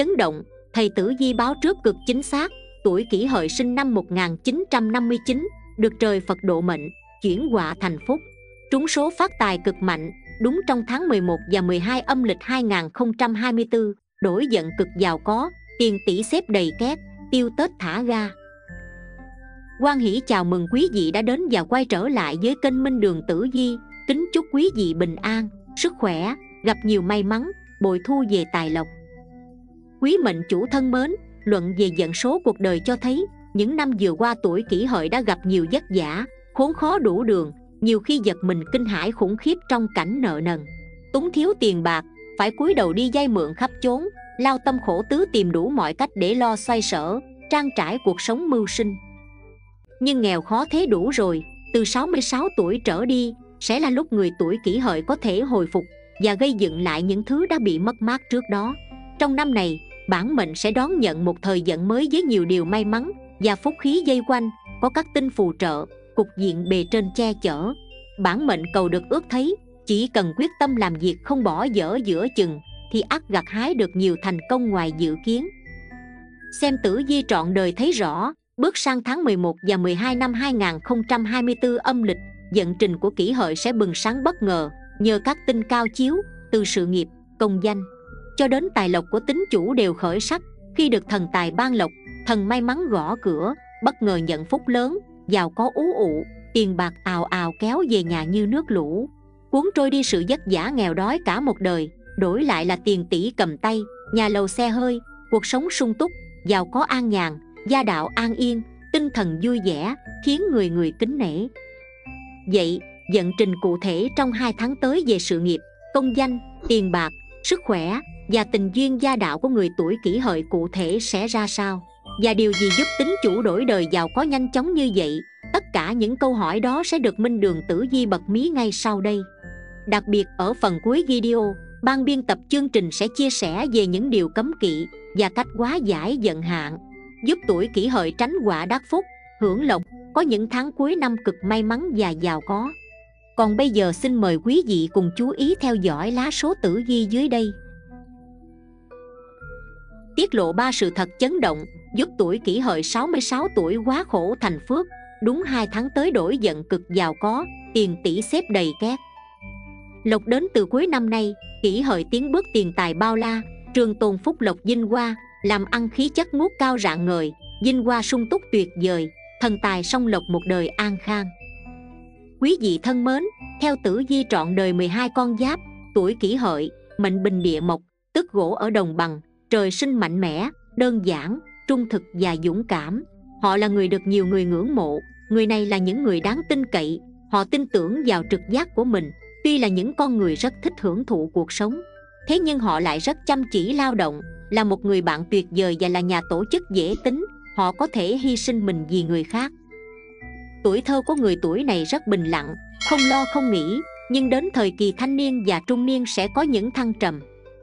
chấn động, thầy tử di báo trước cực chính xác, tuổi kỷ hợi sinh năm 1959 được trời Phật độ mệnh, chuyển họa thành phúc. Trúng số phát tài cực mạnh, đúng trong tháng 11 và 12 âm lịch 2024 đổi giận cực giàu có, tiền tỷ xếp đầy két, tiêu tết thả ga. Quan hỷ chào mừng quý vị đã đến và quay trở lại với kênh minh đường tử di. Kính chúc quý vị bình an, sức khỏe, gặp nhiều may mắn, bội thu về tài lộc quý mệnh chủ thân mến, luận về vận số cuộc đời cho thấy, những năm vừa qua tuổi kỷ hợi đã gặp nhiều vất vả, khốn khó đủ đường, nhiều khi giật mình kinh hãi khủng khiếp trong cảnh nợ nần. Túng thiếu tiền bạc, phải cúi đầu đi vay mượn khắp chốn, lao tâm khổ tứ tìm đủ mọi cách để lo xoay sở, trang trải cuộc sống mưu sinh. Nhưng nghèo khó thế đủ rồi, từ 66 tuổi trở đi, sẽ là lúc người tuổi kỷ hợi có thể hồi phục và gây dựng lại những thứ đã bị mất mát trước đó. Trong năm này bản mệnh sẽ đón nhận một thời vận mới với nhiều điều may mắn và phúc khí dây quanh, có các tinh phù trợ, cục diện bề trên che chở. Bản mệnh cầu được ước thấy, chỉ cần quyết tâm làm việc không bỏ dở giữa chừng, thì ắt gặt hái được nhiều thành công ngoài dự kiến. Xem tử di trọn đời thấy rõ, bước sang tháng 11 và 12 năm 2024 âm lịch, vận trình của kỷ hợi sẽ bừng sáng bất ngờ, nhờ các tinh cao chiếu, từ sự nghiệp, công danh cho đến tài lộc của tính chủ đều khởi sắc, khi được thần tài ban lộc, thần may mắn gõ cửa, bất ngờ nhận phúc lớn, giàu có ú ụ, tiền bạc ào ào kéo về nhà như nước lũ. Cuốn trôi đi sự vất vả nghèo đói cả một đời, đổi lại là tiền tỷ cầm tay, nhà lầu xe hơi, cuộc sống sung túc, giàu có an nhàn, gia đạo an yên, tinh thần vui vẻ, khiến người người kính nể. Vậy, vận trình cụ thể trong hai tháng tới về sự nghiệp, công danh, tiền bạc sức khỏe và tình duyên gia đạo của người tuổi kỷ hợi cụ thể sẽ ra sao? Và điều gì giúp tính chủ đổi đời giàu có nhanh chóng như vậy? Tất cả những câu hỏi đó sẽ được minh đường tử di bật mí ngay sau đây. Đặc biệt, ở phần cuối video, ban biên tập chương trình sẽ chia sẻ về những điều cấm kỵ và cách hóa giải vận hạn, giúp tuổi kỷ hợi tránh quả đắc phúc, hưởng lộc, có những tháng cuối năm cực may mắn và giàu có còn bây giờ xin mời quý vị cùng chú ý theo dõi lá số tử vi dưới đây. Tiết lộ ba sự thật chấn động, giúp tuổi kỷ hợi 66 tuổi quá khổ thành phước. Đúng hai tháng tới đổi giận cực giàu có, tiền tỷ xếp đầy két. Lộc đến từ cuối năm nay, kỷ hợi tiến bước tiền tài bao la. Trường tồn phúc lộc dinh hoa, làm ăn khí chất ngút cao rạng ngời dinh hoa sung túc tuyệt vời, thần tài song lộc một đời an khang quý vị thân mến, theo tử di trọn đời 12 con giáp, tuổi kỷ hợi, mệnh bình địa mộc, tức gỗ ở đồng bằng, trời sinh mạnh mẽ, đơn giản, trung thực và dũng cảm. Họ là người được nhiều người ngưỡng mộ, người này là những người đáng tin cậy. Họ tin tưởng vào trực giác của mình, tuy là những con người rất thích hưởng thụ cuộc sống. Thế nhưng họ lại rất chăm chỉ lao động, là một người bạn tuyệt vời và là nhà tổ chức dễ tính. Họ có thể hy sinh mình vì người khác tuổi thơ của người tuổi này rất bình lặng, không lo không nghĩ, nhưng đến thời kỳ thanh niên và trung niên sẽ có những thăng trầm.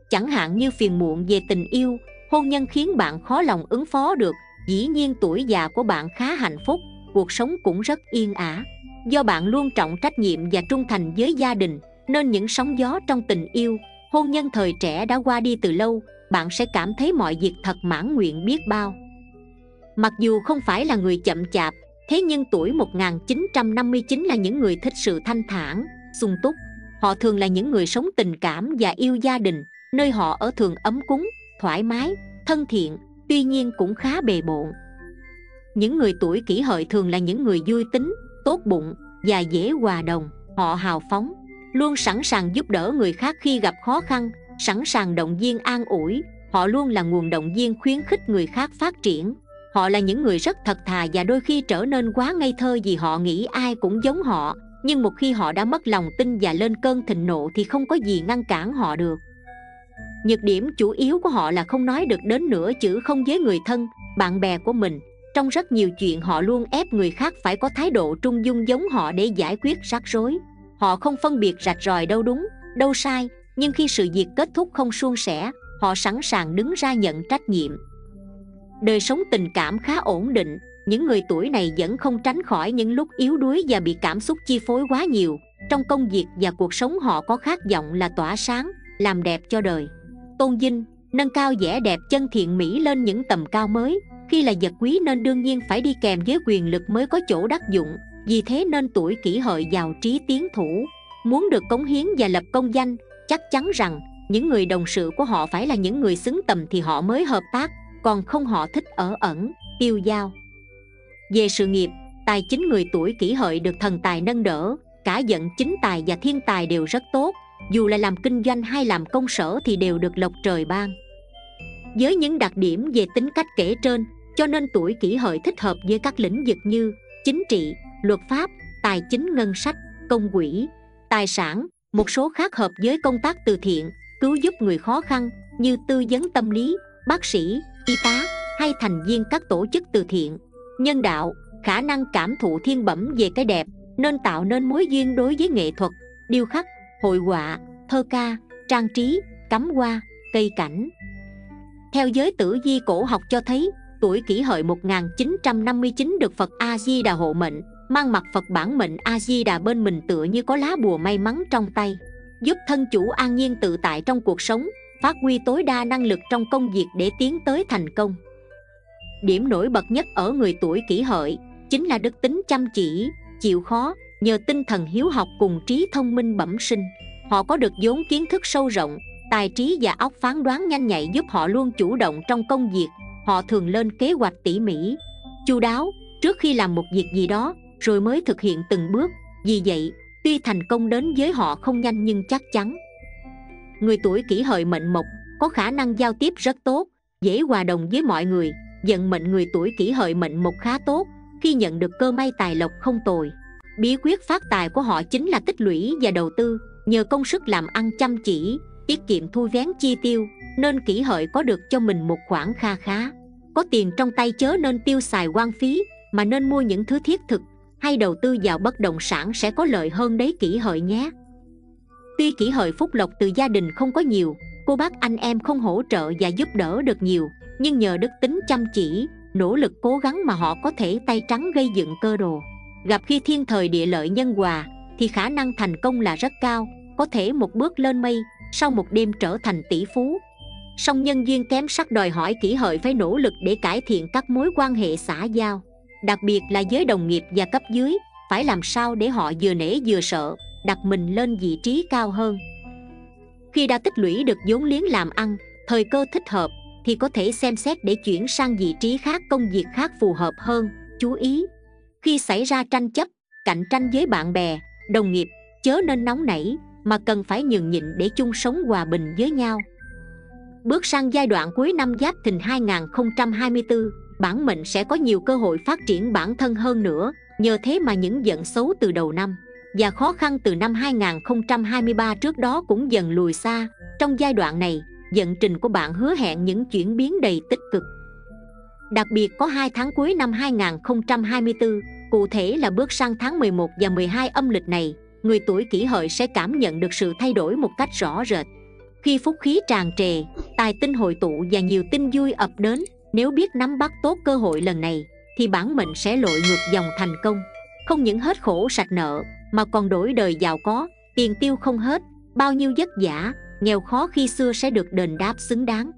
Chẳng hạn như phiền muộn về tình yêu, hôn nhân khiến bạn khó lòng ứng phó được, dĩ nhiên tuổi già của bạn khá hạnh phúc, cuộc sống cũng rất yên ả. Do bạn luôn trọng trách nhiệm và trung thành với gia đình, nên những sóng gió trong tình yêu, hôn nhân thời trẻ đã qua đi từ lâu, bạn sẽ cảm thấy mọi việc thật mãn nguyện biết bao. Mặc dù không phải là người chậm chạp thế nhưng tuổi 1959 là những người thích sự thanh thản, sung túc. Họ thường là những người sống tình cảm và yêu gia đình, nơi họ ở thường ấm cúng, thoải mái, thân thiện, tuy nhiên cũng khá bề bộn. Những người tuổi kỷ hợi thường là những người vui tính, tốt bụng và dễ hòa đồng, họ hào phóng, luôn sẵn sàng giúp đỡ người khác khi gặp khó khăn, sẵn sàng động viên an ủi, họ luôn là nguồn động viên khuyến khích người khác phát triển họ là những người rất thật thà và đôi khi trở nên quá ngây thơ vì họ nghĩ ai cũng giống họ. Nhưng một khi họ đã mất lòng tin và lên cơn thịnh nộ thì không có gì ngăn cản họ được. Nhược điểm chủ yếu của họ là không nói được đến nửa chữ không với người thân, bạn bè của mình. Trong rất nhiều chuyện họ luôn ép người khác phải có thái độ trung dung giống họ để giải quyết rắc rối. Họ không phân biệt rạch ròi đâu đúng, đâu sai, nhưng khi sự việc kết thúc không suôn sẻ, họ sẵn sàng đứng ra nhận trách nhiệm đời sống tình cảm khá ổn định, những người tuổi này vẫn không tránh khỏi những lúc yếu đuối và bị cảm xúc chi phối quá nhiều. Trong công việc và cuộc sống họ có khát vọng là tỏa sáng, làm đẹp cho đời. Tôn vinh, nâng cao vẻ đẹp chân thiện mỹ lên những tầm cao mới. Khi là vật quý nên đương nhiên phải đi kèm với quyền lực mới có chỗ đắc dụng, vì thế nên tuổi kỷ hợi giàu trí tiến thủ. Muốn được cống hiến và lập công danh, chắc chắn rằng những người đồng sự của họ phải là những người xứng tầm thì họ mới hợp tác còn không họ thích ở ẩn tiêu dao về sự nghiệp, tài chính người tuổi kỷ hợi được thần tài nâng đỡ, cả giận chính tài và thiên tài đều rất tốt, dù là làm kinh doanh hay làm công sở thì đều được lộc trời ban. Với những đặc điểm về tính cách kể trên, cho nên tuổi kỷ hợi thích hợp với các lĩnh vực như chính trị, luật pháp, tài chính, ngân sách, công quỹ, tài sản, một số khác hợp với công tác từ thiện, cứu giúp người khó khăn như tư vấn tâm lý, bác sĩ y tá hay thành viên các tổ chức từ thiện nhân đạo khả năng cảm thụ thiên bẩm về cái đẹp nên tạo nên mối duyên đối với nghệ thuật điêu khắc hội họa thơ ca trang trí cắm hoa cây cảnh. Theo giới tử di cổ học cho thấy tuổi kỷ hợi 1959 được Phật A Di Đà hộ mệnh, mang mặt Phật bản mệnh A Di Đà bên mình tựa như có lá bùa may mắn trong tay, giúp thân chủ an nhiên tự tại trong cuộc sống, phát huy tối đa năng lực trong công việc để tiến tới thành công. Điểm nổi bật nhất ở người tuổi kỷ hợi chính là đức tính chăm chỉ, chịu khó, nhờ tinh thần hiếu học cùng trí thông minh bẩm sinh. Họ có được vốn kiến thức sâu rộng, tài trí và óc phán đoán nhanh nhạy giúp họ luôn chủ động trong công việc. Họ thường lên kế hoạch tỉ mỉ, chu đáo trước khi làm một việc gì đó, rồi mới thực hiện từng bước. Vì vậy, tuy thành công đến với họ không nhanh nhưng chắc chắn. Người tuổi kỷ hợi mệnh mộc có khả năng giao tiếp rất tốt, dễ hòa đồng với mọi người. Vận mệnh người tuổi kỷ hợi mệnh mộc khá tốt, khi nhận được cơ may tài lộc không tồi bí quyết phát tài của họ chính là tích lũy và đầu tư nhờ công sức làm ăn chăm chỉ tiết kiệm thu vén chi tiêu nên kỷ hợi có được cho mình một khoản kha khá có tiền trong tay chớ nên tiêu xài quan phí mà nên mua những thứ thiết thực hay đầu tư vào bất động sản sẽ có lợi hơn đấy kỷ hợi nhé tuy kỷ hợi phúc lộc từ gia đình không có nhiều, cô bác anh em không hỗ trợ và giúp đỡ được nhiều, nhưng nhờ đức tính chăm chỉ, nỗ lực cố gắng mà họ có thể tay trắng gây dựng cơ đồ. Gặp khi thiên thời địa lợi nhân hòa, thì khả năng thành công là rất cao, có thể một bước lên mây, sau một đêm trở thành tỷ phú. Song nhân duyên kém sắc đòi hỏi kỹ hợi phải nỗ lực để cải thiện các mối quan hệ xã giao, đặc biệt là với đồng nghiệp và cấp dưới, phải làm sao để họ vừa nể vừa sợ đặt mình lên vị trí cao hơn. Khi đã tích lũy được vốn liếng làm ăn, thời cơ thích hợp, thì có thể xem xét để chuyển sang vị trí khác công việc khác phù hợp hơn, chú ý. Khi xảy ra tranh chấp, cạnh tranh với bạn bè, đồng nghiệp, chớ nên nóng nảy, mà cần phải nhường nhịn để chung sống hòa bình với nhau. Bước sang giai đoạn cuối năm Giáp Thìn 2024 bản mệnh sẽ có nhiều cơ hội phát triển bản thân hơn nữa, nhờ thế mà những giận xấu từ đầu năm và khó khăn từ năm 2023 trước đó cũng dần lùi xa trong giai đoạn này vận trình của bạn hứa hẹn những chuyển biến đầy tích cực Đặc biệt có 2 tháng cuối năm 2024, cụ thể là bước sang tháng 11 và 12 âm lịch này, người tuổi kỷ hợi sẽ cảm nhận được sự thay đổi một cách rõ rệt. Khi phúc khí tràn trề, tài tinh hội tụ và nhiều tin vui ập đến, nếu biết nắm bắt tốt cơ hội lần này, thì bản mệnh sẽ lội ngược dòng thành công. Không những hết khổ sạch nợ, mà còn đổi đời giàu có, tiền tiêu không hết, bao nhiêu vất vả, nghèo khó khi xưa sẽ được đền đáp xứng đáng.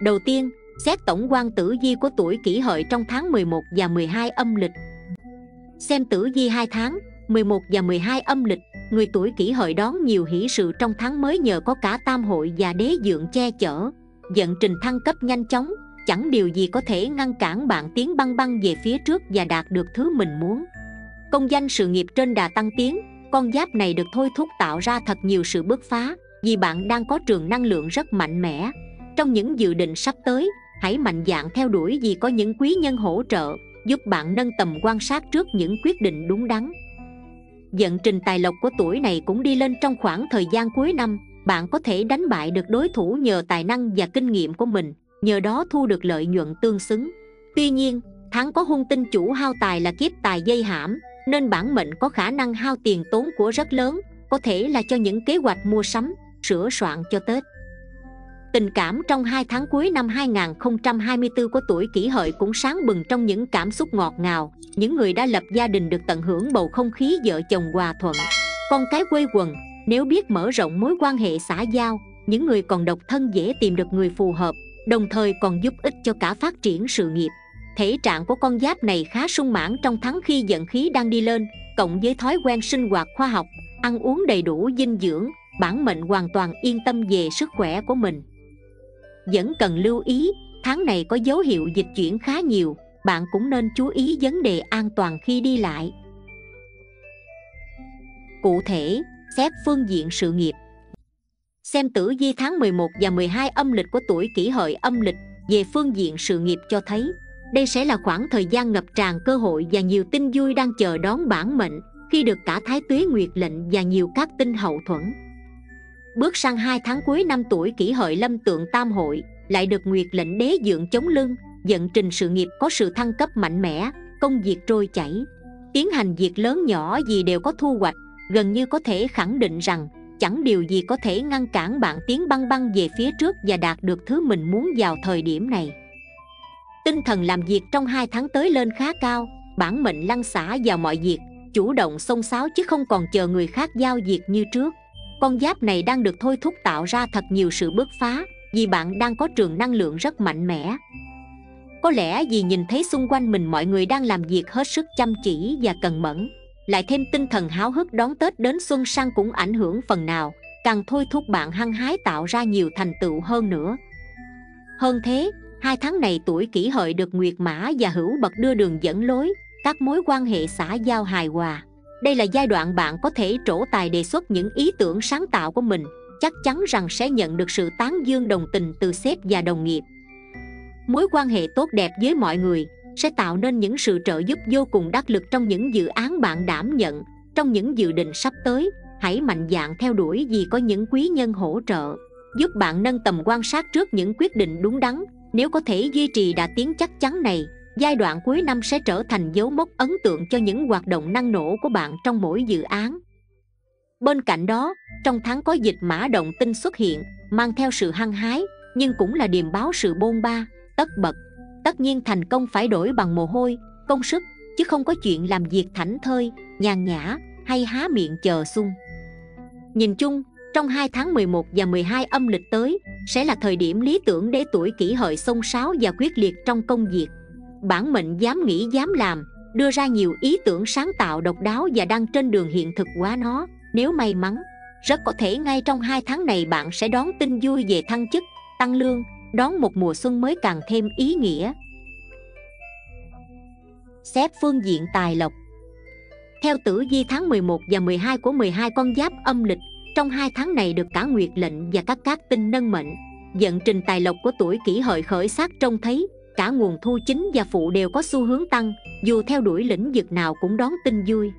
Đầu tiên, xét tổng quan tử vi của tuổi kỷ hợi trong tháng 11 và 12 âm lịch. Xem tử vi 2 tháng, 11 và 12 âm lịch, người tuổi kỷ hợi đón nhiều hỷ sự trong tháng mới nhờ có cả tam hội và đế dượng che chở. Vận trình thăng cấp nhanh chóng, chẳng điều gì có thể ngăn cản bạn tiến băng băng về phía trước và đạt được thứ mình muốn. Công danh sự nghiệp trên đà tăng tiến, con giáp này được thôi thúc tạo ra thật nhiều sự bứt phá vì bạn đang có trường năng lượng rất mạnh mẽ. Trong những dự định sắp tới hãy mạnh dạn theo đuổi vì có những quý nhân hỗ trợ giúp bạn nâng tầm quan sát trước những quyết định đúng đắn. Vận trình tài lộc của tuổi này cũng đi lên trong khoảng thời gian cuối năm bạn có thể đánh bại được đối thủ nhờ tài năng và kinh nghiệm của mình nhờ đó thu được lợi nhuận tương xứng. Tuy nhiên tháng có hung tinh chủ hao tài là kiếp tài dây hãm nên bản mệnh có khả năng hao tiền tốn của rất lớn có thể là cho những kế hoạch mua sắm sửa soạn cho tết Tình cảm trong hai tháng cuối năm 2024 của tuổi kỷ hợi cũng sáng bừng trong những cảm xúc ngọt ngào. Những người đã lập gia đình được tận hưởng bầu không khí vợ chồng hòa thuận. Con cái quê quần, nếu biết mở rộng mối quan hệ xã giao, những người còn độc thân dễ tìm được người phù hợp đồng thời còn giúp ích cho cả phát triển sự nghiệp thể trạng của con giáp này khá sung mãn trong tháng khi vận khí đang đi lên, cộng với thói quen sinh hoạt khoa học, ăn uống đầy đủ dinh dưỡng, bản mệnh hoàn toàn yên tâm về sức khỏe của mình. Vẫn cần lưu ý, tháng này có dấu hiệu dịch chuyển khá nhiều, bạn cũng nên chú ý vấn đề an toàn khi đi lại. Cụ thể, xét phương diện sự nghiệp. Xem tử vi tháng 11 và 12 âm lịch của tuổi kỷ hợi âm lịch, về phương diện sự nghiệp cho thấy đây sẽ là khoảng thời gian ngập tràn cơ hội và nhiều tin vui đang chờ đón bản mệnh khi được cả thái tuế nguyệt lệnh và nhiều các tinh hậu thuẫn. Bước sang hai tháng cuối năm tuổi kỷ hợi lâm tượng tam hội lại được nguyệt lệnh đế dượng chống lưng, dẫn trình sự nghiệp có sự thăng cấp mạnh mẽ, công việc trôi chảy. Tiến hành việc lớn nhỏ gì đều có thu hoạch, gần như có thể khẳng định rằng chẳng điều gì có thể ngăn cản bạn tiến băng băng về phía trước và đạt được thứ mình muốn vào thời điểm này tinh thần làm việc trong hai tháng tới lên khá cao, bản mệnh lăn xả vào mọi việc, chủ động xông xáo chứ không còn chờ người khác giao việc như trước. Con giáp này đang được thôi thúc tạo ra thật nhiều sự bứt phá, vì bạn đang có trường năng lượng rất mạnh mẽ. Có lẽ vì nhìn thấy xung quanh mình mọi người đang làm việc hết sức chăm chỉ và cần mẫn, lại thêm tinh thần háo hức đón tết đến xuân sang cũng ảnh hưởng phần nào, càng thôi thúc bạn hăng hái tạo ra nhiều thành tựu hơn nữa. Hơn thế hai tháng này tuổi kỷ hợi được nguyệt mã và hữu bậc đưa đường dẫn lối, các mối quan hệ xã giao hài hòa. Đây là giai đoạn bạn có thể trổ tài đề xuất những ý tưởng sáng tạo của mình, chắc chắn rằng sẽ nhận được sự tán dương đồng tình từ sếp và đồng nghiệp. Mối quan hệ tốt đẹp với mọi người sẽ tạo nên những sự trợ giúp vô cùng đắc lực trong những dự án bạn đảm nhận, trong những dự định sắp tới. Hãy mạnh dạn theo đuổi vì có những quý nhân hỗ trợ, giúp bạn nâng tầm quan sát trước những quyết định đúng đắn nếu có thể duy trì đà tiến chắc chắn này, giai đoạn cuối năm sẽ trở thành dấu mốc ấn tượng cho những hoạt động năng nổ của bạn trong mỗi dự án. Bên cạnh đó, trong tháng có dịch mã động tinh xuất hiện, mang theo sự hăng hái, nhưng cũng là điềm báo sự bôn ba, tất bật. Tất nhiên thành công phải đổi bằng mồ hôi, công sức, chứ không có chuyện làm việc thảnh thơi, nhàn nhã, hay há miệng chờ sung. Nhìn chung trong hai tháng 11 và 12 âm lịch tới, sẽ là thời điểm lý tưởng để tuổi kỷ hợi xông sáo và quyết liệt trong công việc. Bản mệnh dám nghĩ, dám làm, đưa ra nhiều ý tưởng sáng tạo độc đáo và đang trên đường hiện thực hóa nó. Nếu may mắn, rất có thể ngay trong hai tháng này bạn sẽ đón tin vui về thăng chức, tăng lương, đón một mùa xuân mới càng thêm ý nghĩa. Xét phương diện tài lộc. Theo tử vi tháng 11 và 12 của 12 con giáp âm lịch trong hai tháng này được cả nguyệt lệnh và các cát tinh nâng mệnh, vận trình tài lộc của tuổi kỷ hợi khởi sắc trông thấy, cả nguồn thu chính và phụ đều có xu hướng tăng, dù theo đuổi lĩnh vực nào cũng đón tin vui.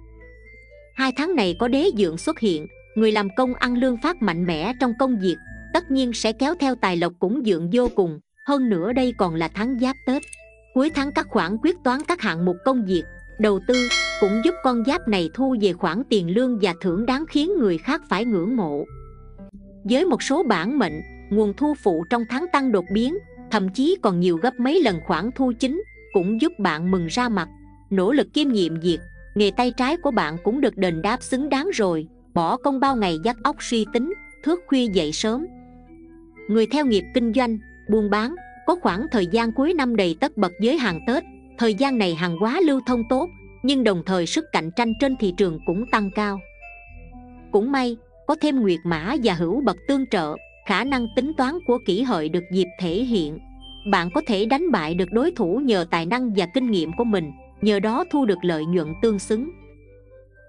Hai tháng này có đế dượng xuất hiện, người làm công ăn lương phát mạnh mẽ trong công việc, tất nhiên sẽ kéo theo tài lộc cũng dượng vô cùng, hơn nữa đây còn là tháng giáp tết. Cuối tháng các khoản quyết toán các hạng mục công việc, đầu tư cũng giúp con giáp này thu về khoản tiền lương và thưởng đáng khiến người khác phải ngưỡng mộ. Với một số bản mệnh, nguồn thu phụ trong tháng tăng đột biến, thậm chí còn nhiều gấp mấy lần khoản thu chính, cũng giúp bạn mừng ra mặt. Nỗ lực kiêm nhiệm việc, nghề tay trái của bạn cũng được đền đáp xứng đáng rồi, bỏ công bao ngày dắt óc suy tính, thước khuya dậy sớm. Người theo nghiệp kinh doanh, buôn bán, có khoảng thời gian cuối năm đầy tất bật với hàng tết, thời gian này hàng hóa lưu thông tốt nhưng đồng thời sức cạnh tranh trên thị trường cũng tăng cao. Cũng may, có thêm nguyệt mã và hữu bậc tương trợ, khả năng tính toán của kỷ hợi được dịp thể hiện. Bạn có thể đánh bại được đối thủ nhờ tài năng và kinh nghiệm của mình, nhờ đó thu được lợi nhuận tương xứng.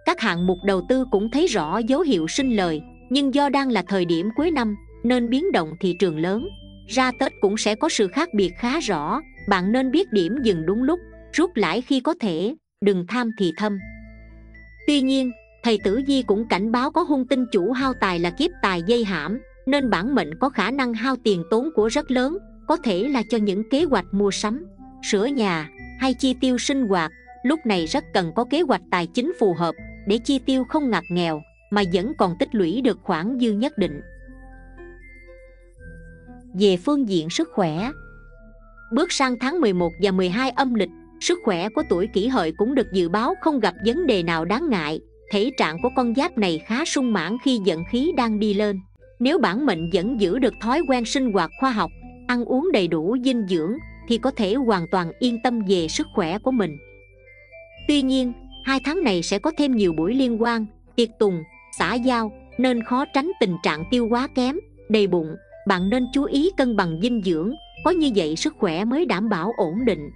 Các hạng mục đầu tư cũng thấy rõ dấu hiệu sinh lời, nhưng do đang là thời điểm cuối năm, nên biến động thị trường lớn. Ra tết cũng sẽ có sự khác biệt khá rõ, bạn nên biết điểm dừng đúng lúc, rút lãi khi có thể đừng tham thì thâm. Tuy nhiên, thầy tử di cũng cảnh báo có hung tinh chủ hao tài là kiếp tài dây hãm, nên bản mệnh có khả năng hao tiền tốn của rất lớn, có thể là cho những kế hoạch mua sắm, sửa nhà, hay chi tiêu sinh hoạt. Lúc này rất cần có kế hoạch tài chính phù hợp, để chi tiêu không ngặt nghèo, mà vẫn còn tích lũy được khoản dư nhất định. Về phương diện sức khỏe, bước sang tháng 11 và 12 âm lịch sức khỏe của tuổi kỷ hợi cũng được dự báo không gặp vấn đề nào đáng ngại. Thể trạng của con giáp này khá sung mãn khi giận khí đang đi lên. Nếu bản mệnh vẫn giữ được thói quen sinh hoạt khoa học, ăn uống đầy đủ dinh dưỡng, thì có thể hoàn toàn yên tâm về sức khỏe của mình. Tuy nhiên, hai tháng này sẽ có thêm nhiều buổi liên quan tiệc tùng, xã giao, nên khó tránh tình trạng tiêu quá kém, đầy bụng. Bạn nên chú ý cân bằng dinh dưỡng, có như vậy sức khỏe mới đảm bảo ổn định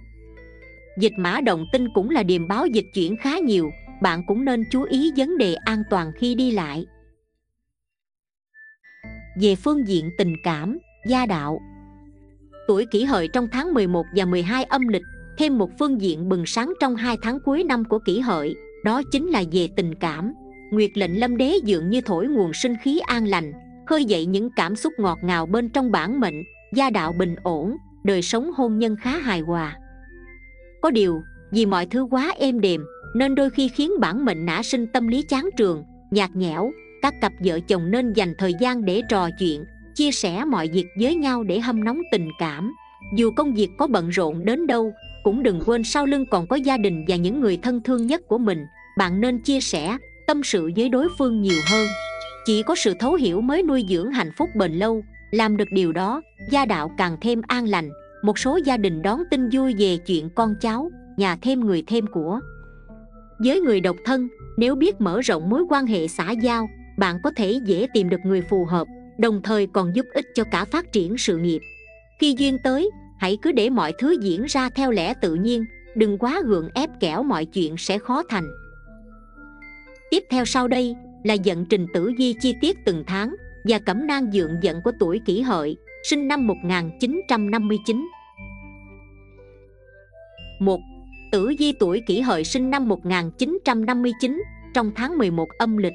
dịch mã động tinh cũng là điềm báo dịch chuyển khá nhiều, bạn cũng nên chú ý vấn đề an toàn khi đi lại. Về phương diện tình cảm, gia đạo. Tuổi kỷ hợi trong tháng 11 và 12 âm lịch, thêm một phương diện bừng sáng trong hai tháng cuối năm của kỷ hợi, đó chính là về tình cảm. Nguyệt lệnh lâm đế dường như thổi nguồn sinh khí an lành, khơi dậy những cảm xúc ngọt ngào bên trong bản mệnh, gia đạo bình ổn, đời sống hôn nhân khá hài hòa có điều, vì mọi thứ quá êm đềm, nên đôi khi khiến bản mệnh nã sinh tâm lý chán trường, nhạt nhẽo. Các cặp vợ chồng nên dành thời gian để trò chuyện, chia sẻ mọi việc với nhau để hâm nóng tình cảm. Dù công việc có bận rộn đến đâu, cũng đừng quên sau lưng còn có gia đình và những người thân thương nhất của mình. Bạn nên chia sẻ tâm sự với đối phương nhiều hơn. Chỉ có sự thấu hiểu mới nuôi dưỡng hạnh phúc bền lâu, làm được điều đó, gia đạo càng thêm an lành một số gia đình đón tin vui về chuyện con cháu, nhà thêm người thêm của. Với người độc thân, nếu biết mở rộng mối quan hệ xã giao, bạn có thể dễ tìm được người phù hợp, đồng thời còn giúp ích cho cả phát triển sự nghiệp. Khi duyên tới, hãy cứ để mọi thứ diễn ra theo lẽ tự nhiên, đừng quá gượng ép kẻo mọi chuyện sẽ khó thành. Tiếp theo sau đây là dẫn trình tử vi chi tiết từng tháng và cẩm nang dượng dẫn của tuổi kỷ hợi sinh năm 1959 1. Tử vi tuổi kỷ hợi sinh năm 1959 trong tháng 11 âm lịch.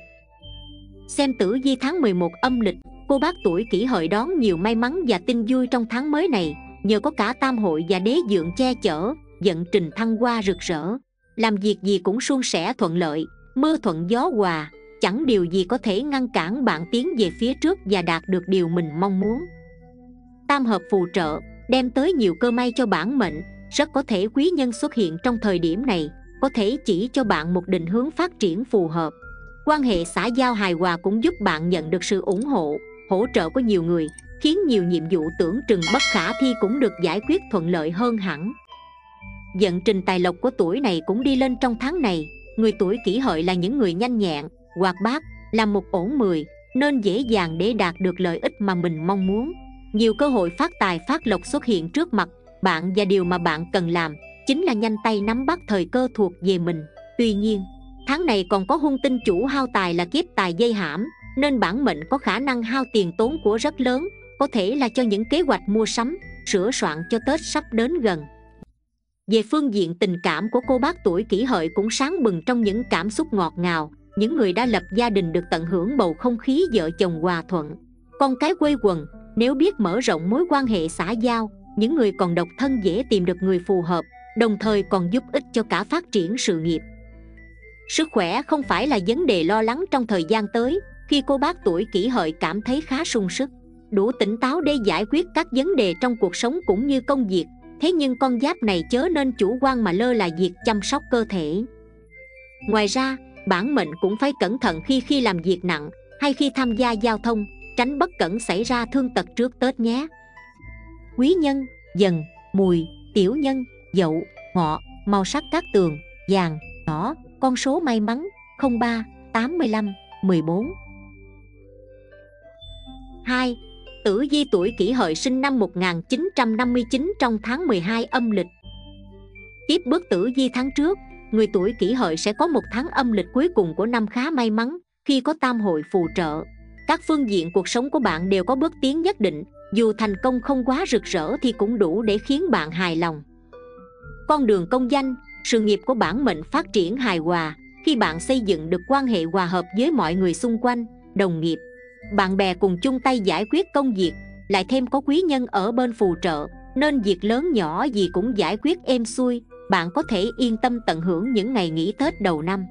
Xem tử vi tháng 11 âm lịch, Cô bác tuổi kỷ hợi đón nhiều may mắn và tin vui trong tháng mới này, Nhờ có cả tam hội và đế dượng che chở, Dẫn trình thăng hoa rực rỡ. Làm việc gì cũng suôn sẻ thuận lợi, Mưa thuận gió hòa, Chẳng điều gì có thể ngăn cản bạn tiến về phía trước Và đạt được điều mình mong muốn. Tam hợp phù trợ Đem tới nhiều cơ may cho bản mệnh Rất có thể quý nhân xuất hiện trong thời điểm này Có thể chỉ cho bạn một định hướng phát triển phù hợp. Quan hệ xã giao hài hòa cũng giúp bạn nhận được sự ủng hộ hỗ trợ của nhiều người khiến nhiều nhiệm vụ tưởng chừng bất khả thi cũng được giải quyết thuận lợi hơn hẳn. Dận trình tài lộc của tuổi này cũng đi lên trong tháng này Người tuổi kỷ hợi là những người nhanh nhẹn, hoạt bát, làm một ổn mười Nên dễ dàng để đạt được lợi ích mà mình mong muốn. Nhiều cơ hội phát tài phát lộc xuất hiện trước mặt bạn Và điều mà bạn cần làm chính là nhanh tay nắm bắt thời cơ thuộc về mình. Tuy nhiên, tháng này còn có hung tinh chủ hao tài là kiếp tài dây hãm nên bản mệnh có khả năng hao tiền tốn của rất lớn có thể là cho những kế hoạch mua sắm sửa soạn cho tết sắp đến gần. Về phương diện tình cảm của cô bác tuổi kỷ hợi cũng sáng bừng trong những cảm xúc ngọt ngào những người đã lập gia đình được tận hưởng bầu không khí vợ chồng hòa thuận. Con cái quê quần nếu biết mở rộng mối quan hệ xã giao, những người còn độc thân dễ tìm được người phù hợp, đồng thời còn giúp ích cho cả phát triển sự nghiệp. Sức khỏe không phải là vấn đề lo lắng trong thời gian tới, khi cô bác tuổi kỷ hợi cảm thấy khá sung sức, đủ tỉnh táo để giải quyết các vấn đề trong cuộc sống cũng như công việc, thế nhưng con giáp này chớ nên chủ quan mà lơ là việc chăm sóc cơ thể. Ngoài ra, bản mệnh cũng phải cẩn thận khi khi làm việc nặng hay khi tham gia giao thông tránh bất cẩn xảy ra thương tật trước tết nhé quý nhân dần mùi tiểu nhân dậu ngọ màu sắc các tường vàng đỏ con số may mắn 03 85 14 2. Tử vi tuổi kỷ hợi sinh năm 1959 trong tháng 12 âm lịch Tiếp bước tử vi tháng trước, người tuổi kỷ hợi sẽ có một tháng âm lịch cuối cùng của năm khá may mắn khi có tam hội phù trợ. Các phương diện cuộc sống của bạn đều có bước tiến nhất định, dù thành công không quá rực rỡ thì cũng đủ để khiến bạn hài lòng. Con đường công danh, sự nghiệp của bản mệnh phát triển hài hòa khi bạn xây dựng được quan hệ hòa hợp với mọi người xung quanh, đồng nghiệp, bạn bè cùng chung tay giải quyết công việc lại thêm có quý nhân ở bên phù trợ nên việc lớn nhỏ gì cũng giải quyết êm xuôi bạn có thể yên tâm tận hưởng những ngày nghỉ tết đầu năm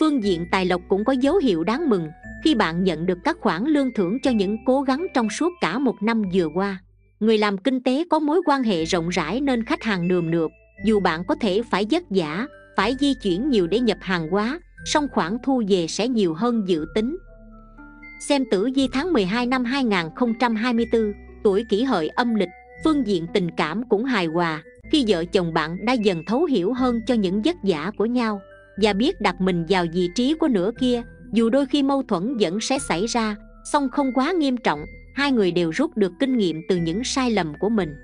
phương diện tài lộc cũng có dấu hiệu đáng mừng khi bạn nhận được các khoản lương thưởng cho những cố gắng trong suốt cả một năm vừa qua. Người làm kinh tế có mối quan hệ rộng rãi nên khách hàng nườm nượp, dù bạn có thể phải vất vả, phải di chuyển nhiều để nhập hàng hóa, song khoản thu về sẽ nhiều hơn dự tính. Xem tử vi tháng 12 năm 2024 Tuổi kỷ hợi âm lịch, Phương diện tình cảm cũng hài hòa, Khi vợ chồng bạn đã dần thấu hiểu hơn cho những vất vả của nhau, Và biết đặt mình vào vị trí của nửa kia dù đôi khi mâu thuẫn vẫn sẽ xảy ra song không quá nghiêm trọng Hai người đều rút được kinh nghiệm từ những sai lầm của mình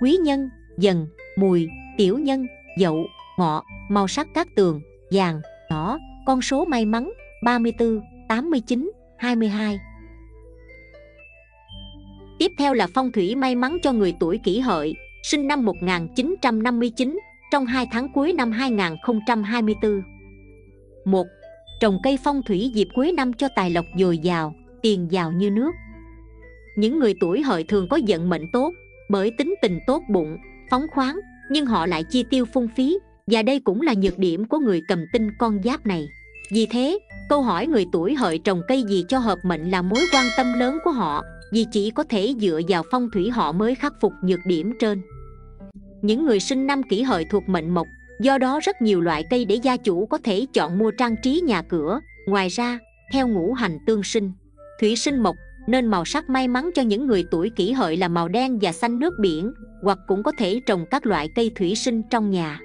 Quý nhân, dần, mùi, tiểu nhân, dậu, ngọ Màu sắc các tường, vàng, đỏ Con số may mắn 34, 89, 22 Tiếp theo là phong thủy may mắn cho người tuổi kỷ hợi Sinh năm 1959 Trong 2 tháng cuối năm 2024 1. Trồng cây phong thủy dịp cuối năm cho tài lộc dồi dào Tiền giàu như nước. Những người tuổi hợi thường có vận mệnh tốt Bởi tính tình tốt bụng, phóng khoáng Nhưng họ lại chi tiêu phung phí Và đây cũng là nhược điểm của người cầm tinh con giáp này. Vì thế, câu hỏi người tuổi hợi trồng cây gì cho hợp mệnh là mối quan tâm lớn của họ vì chỉ có thể dựa vào phong thủy họ mới khắc phục nhược điểm trên. Những người sinh năm kỷ hợi thuộc mệnh mộc do đó rất nhiều loại cây để gia chủ có thể chọn mua trang trí nhà cửa ngoài ra theo ngũ hành tương sinh thủy sinh mộc nên màu sắc may mắn cho những người tuổi kỷ hợi là màu đen và xanh nước biển hoặc cũng có thể trồng các loại cây thủy sinh trong nhà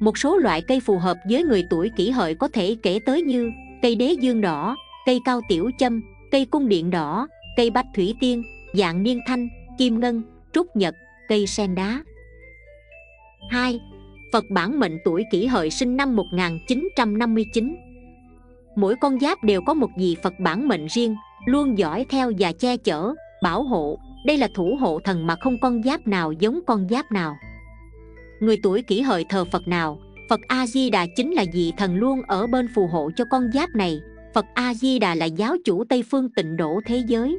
một số loại cây phù hợp với người tuổi kỷ hợi có thể kể tới như cây đế dương đỏ cây cao tiểu châm cây cung điện đỏ cây bách thủy tiên, dạng niên thanh, kim ngân, trúc nhật, cây sen đá 2. Phật bản mệnh tuổi kỷ hợi sinh năm 1959 Mỗi con giáp đều có một vị Phật bản mệnh riêng Luôn dõi theo và che chở, bảo hộ. Đây là thủ hộ thần mà không con giáp nào giống con giáp nào. Người tuổi kỷ hợi thờ Phật nào? Phật A-di-đà chính là vị thần luôn ở bên phù hộ cho con giáp này. Phật A-di-đà là giáo chủ Tây Phương tịnh độ thế giới.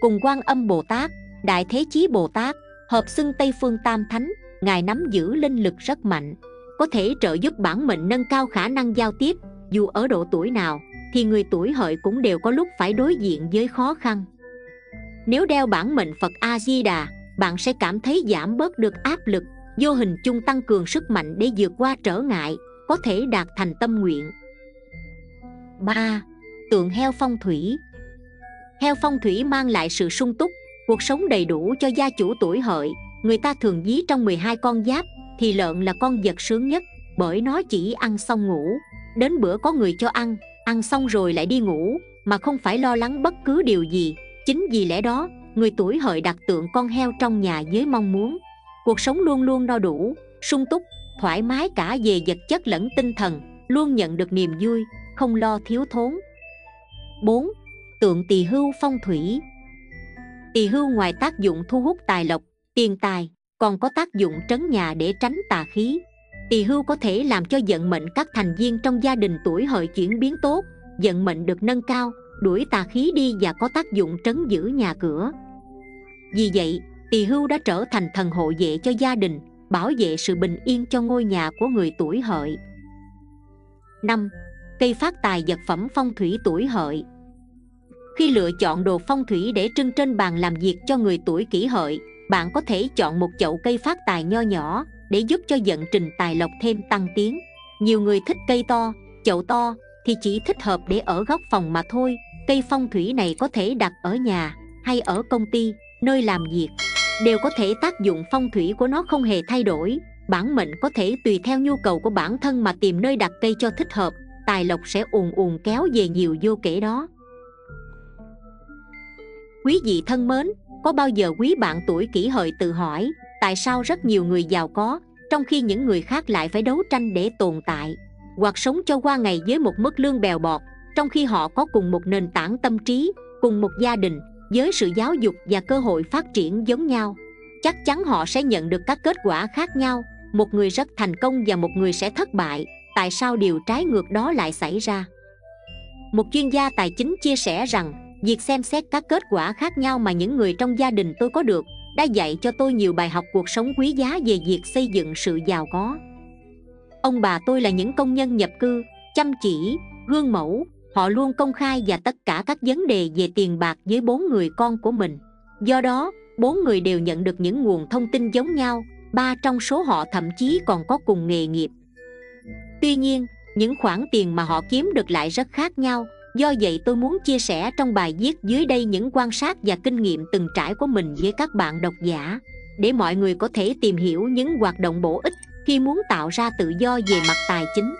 Cùng quan âm Bồ Tát, Đại Thế Chí Bồ Tát Hợp xưng Tây Phương Tam Thánh. Ngài nắm giữ linh lực rất mạnh, Có thể trợ giúp bản mệnh nâng cao khả năng giao tiếp, Dù ở độ tuổi nào, Thì người tuổi hợi cũng đều có lúc phải đối diện với khó khăn. Nếu đeo bản mệnh Phật A-di-đà, Bạn sẽ cảm thấy giảm bớt được áp lực, Vô hình chung tăng cường sức mạnh để vượt qua trở ngại, Có thể đạt thành tâm nguyện. 3 tượng heo phong thủy. Heo phong thủy mang lại sự sung túc, cuộc sống đầy đủ cho gia chủ tuổi hợi người ta thường ví trong 12 con giáp thì lợn là con vật sướng nhất bởi nó chỉ ăn xong ngủ. Đến bữa có người cho ăn ăn xong rồi lại đi ngủ mà không phải lo lắng bất cứ điều gì. Chính vì lẽ đó người tuổi hợi đặt tượng con heo trong nhà với mong muốn. Cuộc sống luôn luôn no đủ sung túc thoải mái cả về vật chất lẫn tinh thần luôn nhận được niềm vui không lo thiếu thốn. 4. Tượng tỳ hưu phong thủy. Tỳ hưu ngoài tác dụng thu hút tài lộc, tiền tài, còn có tác dụng trấn nhà để tránh tà khí. Tỳ hưu có thể làm cho vận mệnh các thành viên trong gia đình tuổi hợi chuyển biến tốt, vận mệnh được nâng cao, đuổi tà khí đi và có tác dụng trấn giữ nhà cửa. Vì vậy, tỳ hưu đã trở thành thần hộ vệ cho gia đình, bảo vệ sự bình yên cho ngôi nhà của người tuổi hợi. 5 cây phát tài vật phẩm phong thủy tuổi hợi khi lựa chọn đồ phong thủy để trưng trên bàn làm việc cho người tuổi kỷ hợi bạn có thể chọn một chậu cây phát tài nho nhỏ để giúp cho vận trình tài lộc thêm tăng tiến. Nhiều người thích cây to, chậu to thì chỉ thích hợp để ở góc phòng mà thôi. Cây phong thủy này có thể đặt ở nhà hay ở công ty, nơi làm việc. Đều có thể tác dụng phong thủy của nó không hề thay đổi. Bản mệnh có thể tùy theo nhu cầu của bản thân mà tìm nơi đặt cây cho thích hợp. Tài lộc sẽ ùn ùn kéo về nhiều vô kể đó. Quý vị thân mến có bao giờ quý bạn tuổi kỷ hợi tự hỏi, tại sao rất nhiều người giàu có, trong khi những người khác lại phải đấu tranh để tồn tại? Hoặc sống cho qua ngày với một mức lương bèo bọt, trong khi họ có cùng một nền tảng tâm trí, cùng một gia đình, với sự giáo dục và cơ hội phát triển giống nhau. Chắc chắn họ sẽ nhận được các kết quả khác nhau, một người rất thành công và một người sẽ thất bại, tại sao điều trái ngược đó lại xảy ra? Một chuyên gia tài chính chia sẻ rằng việc xem xét các kết quả khác nhau mà những người trong gia đình tôi có được, đã dạy cho tôi nhiều bài học cuộc sống quý giá về việc xây dựng sự giàu có. Ông bà tôi là những công nhân nhập cư, chăm chỉ, gương mẫu, họ luôn công khai và tất cả các vấn đề về tiền bạc với bốn người con của mình. Do đó, bốn người đều nhận được những nguồn thông tin giống nhau, ba trong số họ thậm chí còn có cùng nghề nghiệp. Tuy nhiên, những khoản tiền mà họ kiếm được lại rất khác nhau do vậy tôi muốn chia sẻ trong bài viết dưới đây những quan sát và kinh nghiệm từng trải của mình với các bạn độc giả, để mọi người có thể tìm hiểu những hoạt động bổ ích khi muốn tạo ra tự do về mặt tài chính.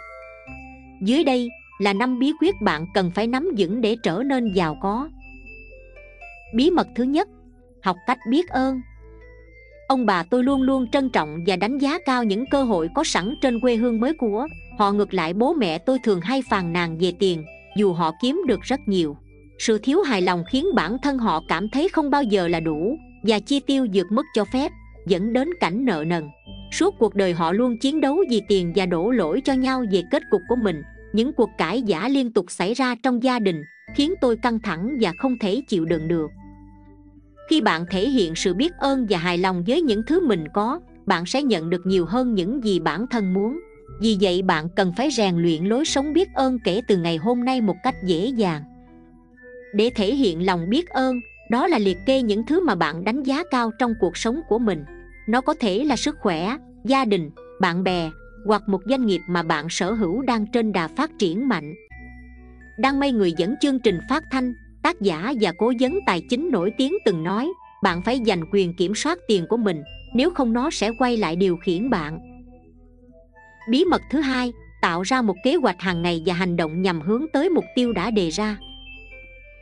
Dưới đây là năm bí quyết bạn cần phải nắm vững để trở nên giàu có. Bí mật thứ nhất, học cách biết ơn. Ông bà tôi luôn luôn trân trọng và đánh giá cao những cơ hội có sẵn trên quê hương mới của họ. Ngược lại, bố mẹ tôi thường hay phàn nàn về tiền dù họ kiếm được rất nhiều. Sự thiếu hài lòng khiến bản thân họ cảm thấy không bao giờ là đủ, và chi tiêu vượt mức cho phép, dẫn đến cảnh nợ nần. Suốt cuộc đời họ luôn chiến đấu vì tiền và đổ lỗi cho nhau về kết cục của mình. Những cuộc cãi giả liên tục xảy ra trong gia đình khiến tôi căng thẳng và không thể chịu đựng được. Khi bạn thể hiện sự biết ơn và hài lòng với những thứ mình có, bạn sẽ nhận được nhiều hơn những gì bản thân muốn vì vậy bạn cần phải rèn luyện lối sống biết ơn kể từ ngày hôm nay một cách dễ dàng. Để thể hiện lòng biết ơn, đó là liệt kê những thứ mà bạn đánh giá cao trong cuộc sống của mình. Nó có thể là sức khỏe, gia đình, bạn bè, hoặc một doanh nghiệp mà bạn sở hữu đang trên đà phát triển mạnh. Đang mây người dẫn chương trình phát thanh, tác giả và cố vấn tài chính nổi tiếng từng nói, bạn phải giành quyền kiểm soát tiền của mình, nếu không nó sẽ quay lại điều khiển bạn bí mật thứ hai, tạo ra một kế hoạch hàng ngày và hành động nhằm hướng tới mục tiêu đã đề ra.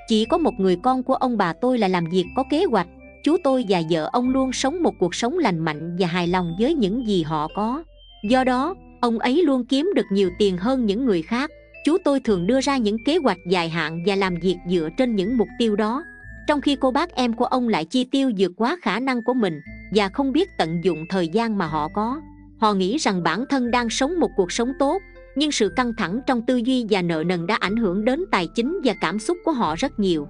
Chỉ có một người con của ông bà tôi là làm việc có kế hoạch, chú tôi và vợ ông luôn sống một cuộc sống lành mạnh và hài lòng với những gì họ có. Do đó, ông ấy luôn kiếm được nhiều tiền hơn những người khác. Chú tôi thường đưa ra những kế hoạch dài hạn và làm việc dựa trên những mục tiêu đó. Trong khi cô bác em của ông lại chi tiêu vượt quá khả năng của mình và không biết tận dụng thời gian mà họ có họ nghĩ rằng bản thân đang sống một cuộc sống tốt, nhưng sự căng thẳng trong tư duy và nợ nần đã ảnh hưởng đến tài chính và cảm xúc của họ rất nhiều.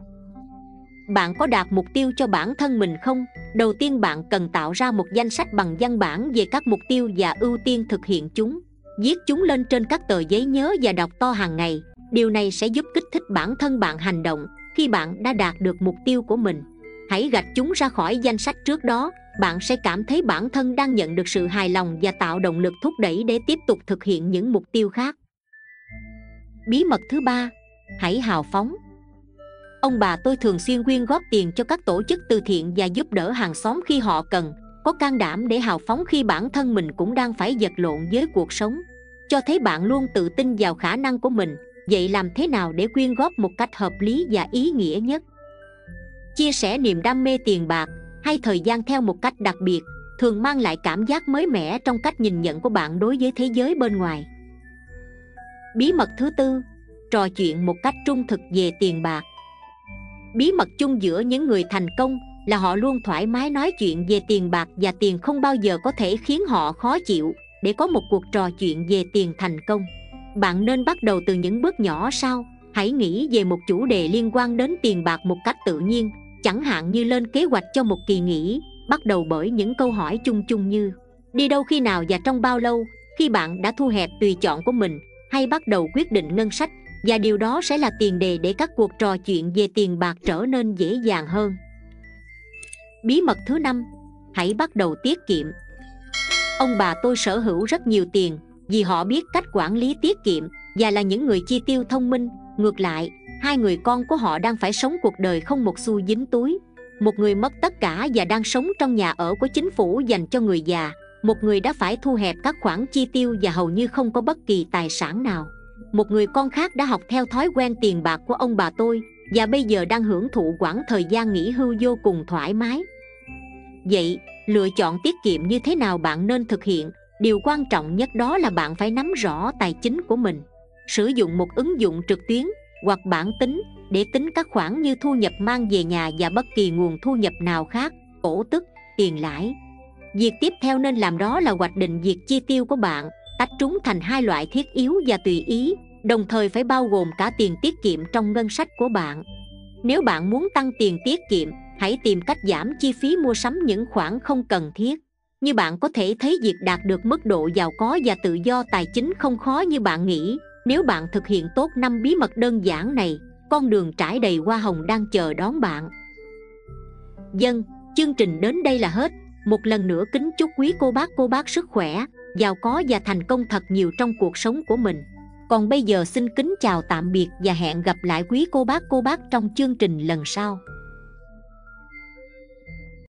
Bạn có đạt mục tiêu cho bản thân mình không? Đầu tiên bạn cần tạo ra một danh sách bằng văn bản về các mục tiêu và ưu tiên thực hiện chúng. Viết chúng lên trên các tờ giấy nhớ và đọc to hàng ngày. Điều này sẽ giúp kích thích bản thân bạn hành động khi bạn đã đạt được mục tiêu của mình. Hãy gạch chúng ra khỏi danh sách trước đó bạn sẽ cảm thấy bản thân đang nhận được sự hài lòng và tạo động lực thúc đẩy để tiếp tục thực hiện những mục tiêu khác. Bí mật thứ ba, hãy hào phóng. Ông bà tôi thường xuyên quyên góp tiền cho các tổ chức từ thiện và giúp đỡ hàng xóm khi họ cần, có can đảm để hào phóng khi bản thân mình cũng đang phải vật lộn với cuộc sống, cho thấy bạn luôn tự tin vào khả năng của mình. Vậy làm thế nào để quyên góp một cách hợp lý và ý nghĩa nhất? Chia sẻ niềm đam mê tiền bạc hay thời gian theo một cách đặc biệt, thường mang lại cảm giác mới mẻ trong cách nhìn nhận của bạn đối với thế giới bên ngoài. Bí mật thứ tư, trò chuyện một cách trung thực về tiền bạc. Bí mật chung giữa những người thành công là họ luôn thoải mái nói chuyện về tiền bạc và tiền không bao giờ có thể khiến họ khó chịu để có một cuộc trò chuyện về tiền thành công. Bạn nên bắt đầu từ những bước nhỏ sau, hãy nghĩ về một chủ đề liên quan đến tiền bạc một cách tự nhiên chẳng hạn như lên kế hoạch cho một kỳ nghỉ, bắt đầu bởi những câu hỏi chung chung như, đi đâu khi nào và trong bao lâu, khi bạn đã thu hẹp tùy chọn của mình, hay bắt đầu quyết định ngân sách, và điều đó sẽ là tiền đề để các cuộc trò chuyện về tiền bạc trở nên dễ dàng hơn. Bí mật thứ năm, hãy bắt đầu tiết kiệm. Ông bà tôi sở hữu rất nhiều tiền, vì họ biết cách quản lý tiết kiệm và là những người chi tiêu thông minh, ngược lại hai người con của họ đang phải sống cuộc đời không một xu dính túi. Một người mất tất cả và đang sống trong nhà ở của chính phủ dành cho người già. Một người đã phải thu hẹp các khoản chi tiêu và hầu như không có bất kỳ tài sản nào. Một người con khác đã học theo thói quen tiền bạc của ông bà tôi và bây giờ đang hưởng thụ quãng thời gian nghỉ hưu vô cùng thoải mái. Vậy, lựa chọn tiết kiệm như thế nào bạn nên thực hiện? Điều quan trọng nhất đó là bạn phải nắm rõ tài chính của mình. Sử dụng một ứng dụng trực tuyến hoặc bản tính để tính các khoản như thu nhập mang về nhà và bất kỳ nguồn thu nhập nào khác, cổ tức, tiền lãi. Việc tiếp theo nên làm đó là hoạch định việc chi tiêu của bạn, tách chúng thành hai loại thiết yếu và tùy ý, đồng thời phải bao gồm cả tiền tiết kiệm trong ngân sách của bạn. Nếu bạn muốn tăng tiền tiết kiệm, hãy tìm cách giảm chi phí mua sắm những khoản không cần thiết. Như bạn có thể thấy việc đạt được mức độ giàu có và tự do tài chính không khó như bạn nghĩ nếu bạn thực hiện tốt năm bí mật đơn giản này, con đường trải đầy hoa hồng đang chờ đón bạn. Dân, chương trình đến đây là hết. Một lần nữa kính chúc quý cô bác cô bác sức khỏe, giàu có và thành công thật nhiều trong cuộc sống của mình. Còn bây giờ xin kính chào tạm biệt và hẹn gặp lại quý cô bác cô bác trong chương trình lần sau.